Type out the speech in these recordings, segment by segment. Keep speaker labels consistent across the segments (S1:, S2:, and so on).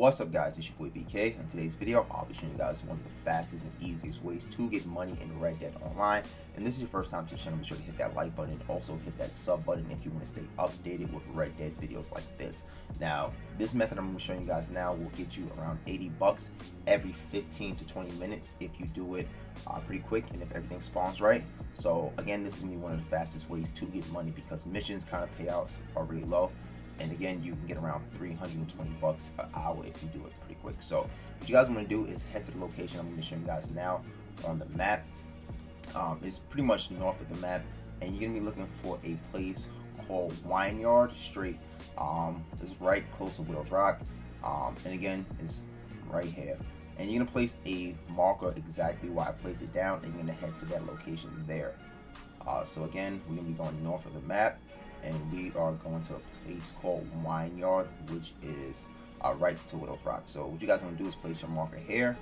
S1: What's up guys, it's your boy BK. In today's video, I'll be showing you guys one of the fastest and easiest ways to get money in Red Dead Online. And this is your first time to the channel, be sure to hit that like button and also hit that sub button if you want to stay updated with Red Dead videos like this. Now, this method I'm going to show you guys now will get you around 80 bucks every 15 to 20 minutes if you do it uh, pretty quick and if everything spawns right. So again, this is going to be one of the fastest ways to get money because missions kind of payouts are really low and again you can get around 320 bucks an hour if you do it pretty quick. So what you guys want to do is head to the location. I'm going to show you guys now on the map. Um, it's pretty much north of the map and you're going to be looking for a place called Whinyard Strait. um, it's right close to Widow's Rock. Um, and again it's right here. And you're going to place a marker exactly where I place it down and you're going to head to that location there. Uh, so again we're going to be going north of the map and we are going to a place called Whinyard, which is uh, right to Widow's Rock. So what you guys want to do is place your marker here,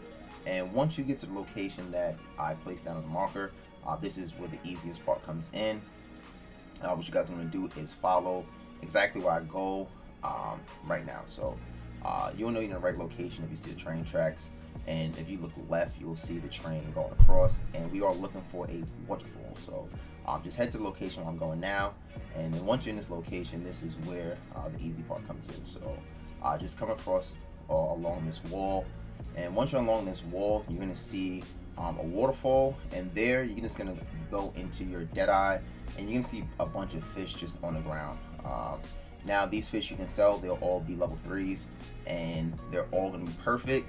S1: and once you get to the location that I placed down on the marker, uh, this is where the easiest part comes in. Uh, what you guys want to do is follow exactly where I go um, right now. So uh, you'll know you're in the right location if you see the train tracks. And if you look left, you'll see the train going across. And we are looking for a waterfall. So um, just head to the location where I'm going now. And then once you're in this location, this is where uh, the easy part comes in. So uh, just come across uh, along this wall. And once you're along this wall, you're gonna see um, a waterfall. And there, you're just gonna go into your Deadeye. And you're gonna see a bunch of fish just on the ground. Um, now, these fish you can sell, they'll all be level threes. And they're all gonna be perfect.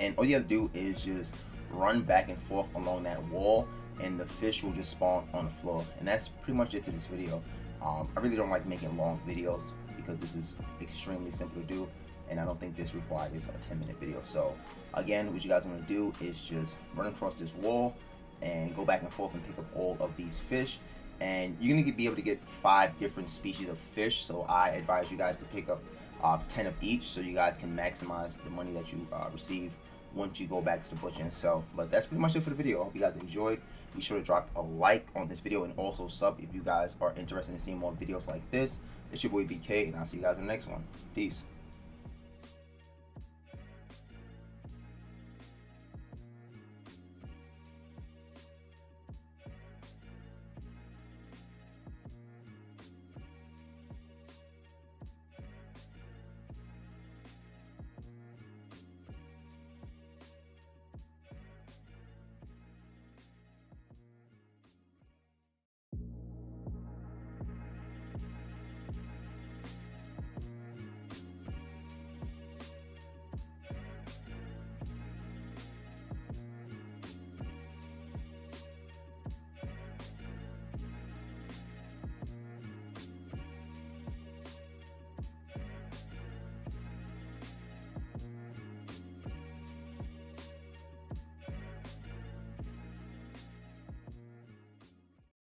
S1: And all you have to do is just run back and forth along that wall and the fish will just spawn on the floor. And that's pretty much it to this video. Um, I really don't like making long videos because this is extremely simple to do and I don't think this requires a 10 minute video. So again, what you guys want to do is just run across this wall and go back and forth and pick up all of these fish. And you're going to be able to get five different species of fish. So I advise you guys to pick up uh, 10 of each so you guys can maximize the money that you uh, receive once you go back to the butcher and. But that's pretty much it for the video. I hope you guys enjoyed. Be sure to drop a like on this video and also sub if you guys are interested in seeing more videos like this. It's your boy BK, and I'll see you guys in the next one. Peace.